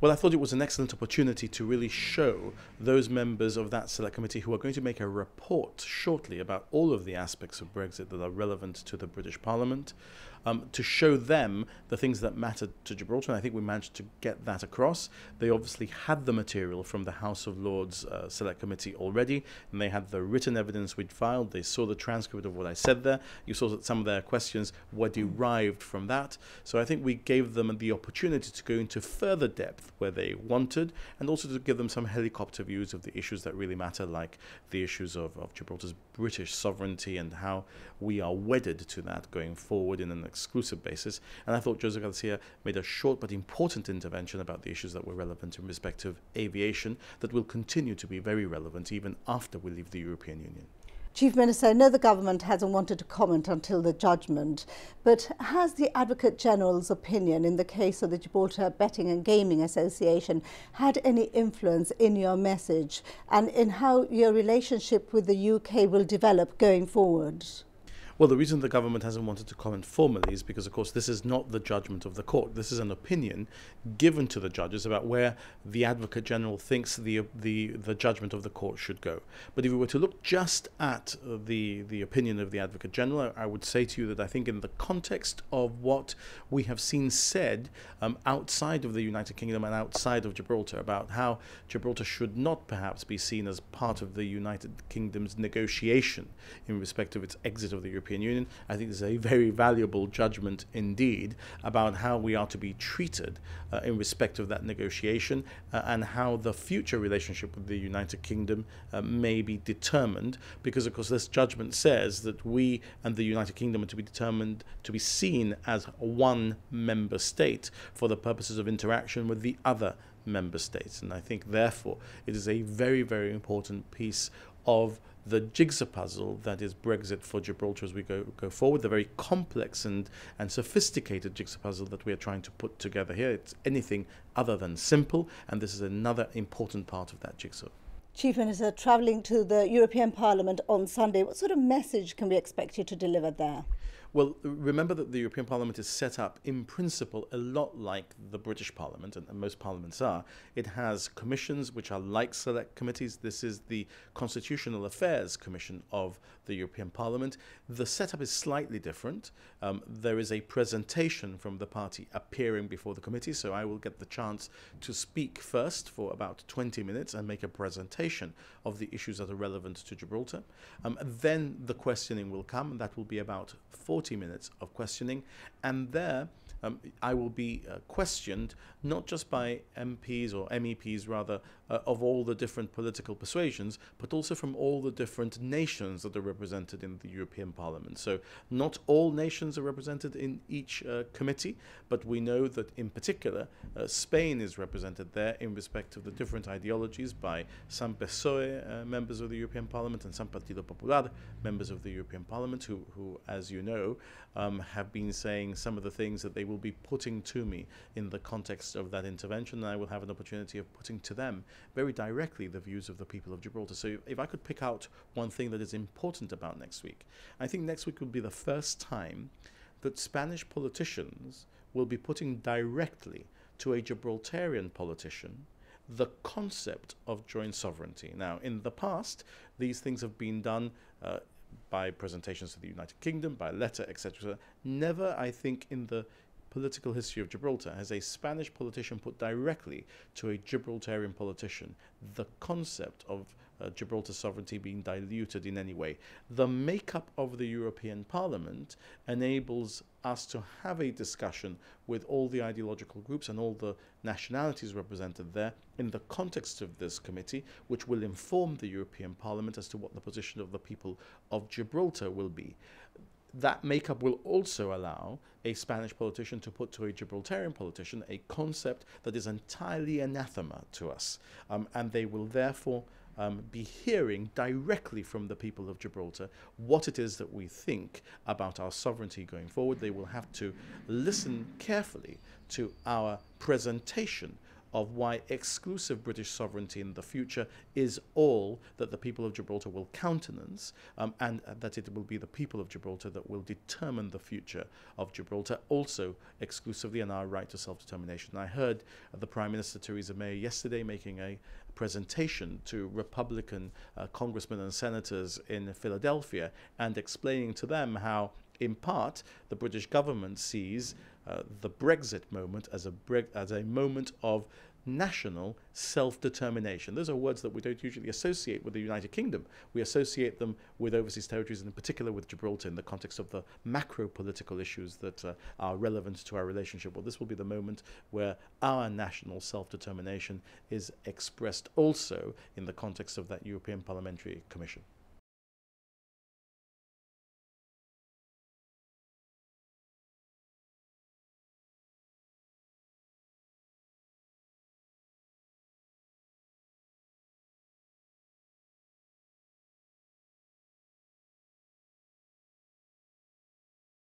Well, I thought it was an excellent opportunity to really show those members of that select committee who are going to make a report shortly about all of the aspects of Brexit that are relevant to the British Parliament, um, to show them the things that mattered to Gibraltar. And I think we managed to get that across. They obviously had the material from the House of Lords uh, Select Committee already, and they had the written evidence we'd filed. They saw the transcript of what I said there. You saw that some of their questions were derived from that. So I think we gave them the opportunity to go into further depth where they wanted, and also to give them some helicopter views of the issues that really matter, like the issues of, of Gibraltar's British sovereignty and how we are wedded to that going forward in an exclusive basis. And I thought Jose Garcia made a short but important intervention about the issues that were relevant in respect of aviation that will continue to be very relevant even after we leave the European Union. Chief Minister, I know the government hasn't wanted to comment until the judgment, but has the Advocate General's opinion in the case of the Gibraltar Betting and Gaming Association had any influence in your message and in how your relationship with the UK will develop going forward? Well, the reason the government hasn't wanted to comment formally is because, of course, this is not the judgment of the court. This is an opinion given to the judges about where the Advocate General thinks the the the judgment of the court should go. But if we were to look just at the the opinion of the Advocate General, I would say to you that I think in the context of what we have seen said um, outside of the United Kingdom and outside of Gibraltar about how Gibraltar should not perhaps be seen as part of the United Kingdom's negotiation in respect of its exit of the European European Union. I think this is a very valuable judgment indeed about how we are to be treated uh, in respect of that negotiation uh, and how the future relationship with the United Kingdom uh, may be determined. Because, of course, this judgment says that we and the United Kingdom are to be determined to be seen as one member state for the purposes of interaction with the other member states. And I think, therefore, it is a very, very important piece of the jigsaw puzzle that is Brexit for Gibraltar as we go, go forward, the very complex and, and sophisticated jigsaw puzzle that we are trying to put together here. It's anything other than simple, and this is another important part of that jigsaw. Chief Minister, travelling to the European Parliament on Sunday, what sort of message can we expect you to deliver there? Well, remember that the European Parliament is set up in principle a lot like the British Parliament, and, most parliaments are. It has commissions which are like select committees. This is the Constitutional Affairs Commission of the European Parliament. The setup is slightly different. Um, there is a presentation from the party appearing before the committee, so I will get the chance to speak first for about 20 minutes and make a presentation of the issues that are relevant to Gibraltar. Um, then the questioning will come, and that will be about 40 minutes of questioning. And there, um, I will be uh, questioned not just by MPs or MEPs, rather, uh, of all the different political persuasions, but also from all the different nations that are represented in the European Parliament. So, not all nations are represented in each uh, committee, but we know that in particular, uh, Spain is represented there in respect of the different ideologies by some PSOE uh, members of the European Parliament and some Partido Popular members of the European Parliament, who, who as you know, um, have been saying some of the things that they will be putting to me in the context of that intervention, and I will have an opportunity of putting to them very directly the views of the people of Gibraltar. So, if I could pick out one thing that is important about next week, I think next week will be the first time that Spanish politicians will be putting directly to a Gibraltarian politician the concept of joint sovereignty. Now, in the past, these things have been done uh, by presentations to the United Kingdom, by letter, etc. Never, I think, in the political history of Gibraltar has a Spanish politician put directly to a Gibraltarian politician the concept of uh, Gibraltar sovereignty being diluted in any way. The makeup of the European Parliament enables us to have a discussion with all the ideological groups and all the nationalities represented there in the context of this committee, which will inform the European Parliament as to what the position of the people of Gibraltar will be that makeup will also allow a Spanish politician to put to a Gibraltarian politician a concept that is entirely anathema to us. Um, and they will therefore um, be hearing directly from the people of Gibraltar what it is that we think about our sovereignty going forward. They will have to listen carefully to our presentation of why exclusive British sovereignty in the future is all that the people of Gibraltar will countenance, um, and that it will be the people of Gibraltar that will determine the future of Gibraltar, also exclusively in our right to self determination. I heard the Prime Minister Theresa May yesterday making a presentation to Republican uh, congressmen and senators in Philadelphia and explaining to them how, in part, the British government sees uh, the Brexit moment as a, as a moment of national self determination. Those are words that we don't usually associate with the United Kingdom. We associate them with overseas territories, and in particular with Gibraltar, in the context of the macro political issues that uh, are relevant to our relationship. Well, this will be the moment where our national self determination is expressed also in the context of that European Parliamentary Commission.